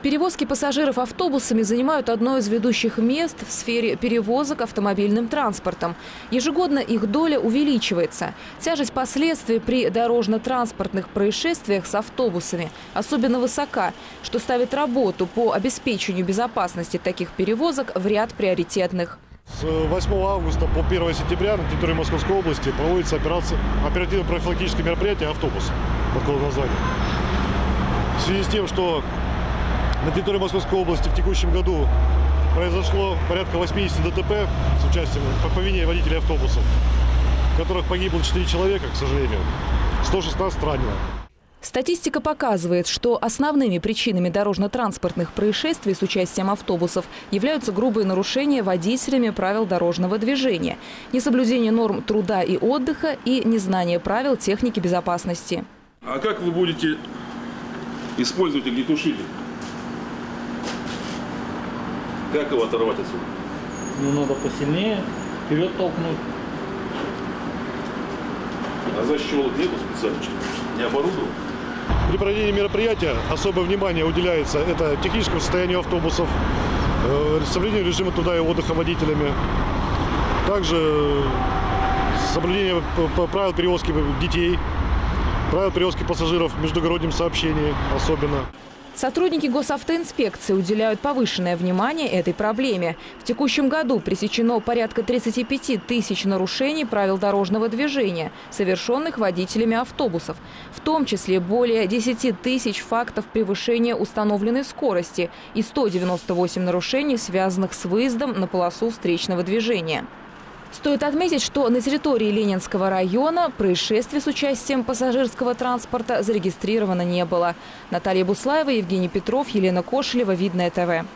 Перевозки пассажиров автобусами занимают одно из ведущих мест в сфере перевозок автомобильным транспортом. Ежегодно их доля увеличивается. Тяжесть последствий при дорожно-транспортных происшествиях с автобусами особенно высока, что ставит работу по обеспечению безопасности таких перевозок в ряд приоритетных. С 8 августа по 1 сентября на территории Московской области проводится оперативно-профилактическое мероприятие «Автобус» под названия. В связи с тем, что на территории Московской области в текущем году произошло порядка 80 ДТП с участием по, по вине водителей автобусов, в которых погибло 4 человека, к сожалению, 116 ранено. Статистика показывает, что основными причинами дорожно-транспортных происшествий с участием автобусов являются грубые нарушения водителями правил дорожного движения, несоблюдение норм труда и отдыха и незнание правил техники безопасности. А как вы будете использовать огнетушитель? Как его оторвать отсюда? Ну, надо посильнее вперед толкнуть. А защелок нету специально? Не оборудован? При проведении мероприятия особое внимание уделяется это техническому состоянию автобусов, э, соблюдению режима труда и отдыха водителями, также соблюдение п- п- правил перевозки детей, правил перевозки пассажиров в междугороднем сообщении особенно. Сотрудники госавтоинспекции уделяют повышенное внимание этой проблеме. В текущем году пресечено порядка 35 тысяч нарушений правил дорожного движения, совершенных водителями автобусов. В том числе более 10 тысяч фактов превышения установленной скорости и 198 нарушений, связанных с выездом на полосу встречного движения. Стоит отметить, что на территории Ленинского района происшествий с участием пассажирского транспорта зарегистрировано не было. Наталья Буслаева, Евгений Петров, Елена Кошелева, Видное ТВ.